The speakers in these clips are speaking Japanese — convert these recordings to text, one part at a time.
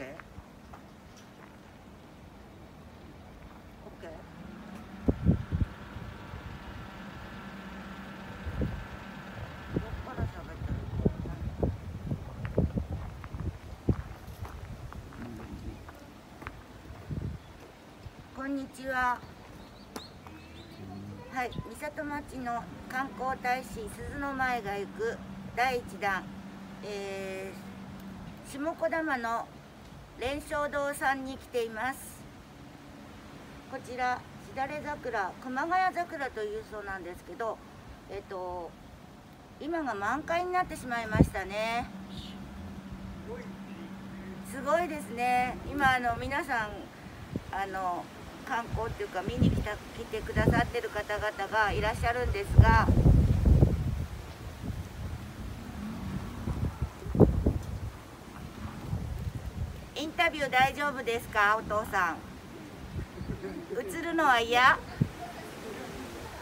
OK? OK? こんにちは。はい、三里町の観光大使鈴の前が行く第1弾、えー、下児玉の蓮生堂さんに来ています。こちらしだれ桜、熊谷桜というそうなんですけど、えっ、と今が満開になってしまいましたね。すごいですね。今あの皆さんあの観光っていうか見に来た来てくださってる方々がいらっしゃるんですがインタビュー大丈夫ですか？お父さん。映るのは嫌？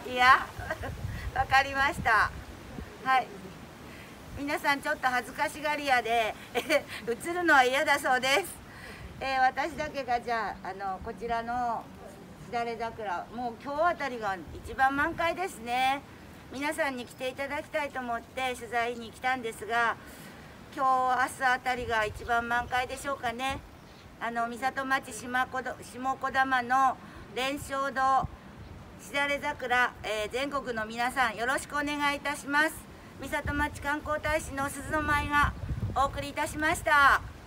いやわかりました。はい。皆さんちょっと恥ずかしがり屋で映るのは嫌だそうです。えー、私だけがじゃああのこちらのしだれ桜もう今日あたりが一番満開ですね。皆さんに来ていただきたいと思って取材に来たんですが今日明日あたりが一番満開でしょうかねあの三郷町下小下小玉の連勝堂しだれ桜、えー、全国の皆さんよろしくお願いいたします三郷町観光大使の鈴の舞がお送りいたしました。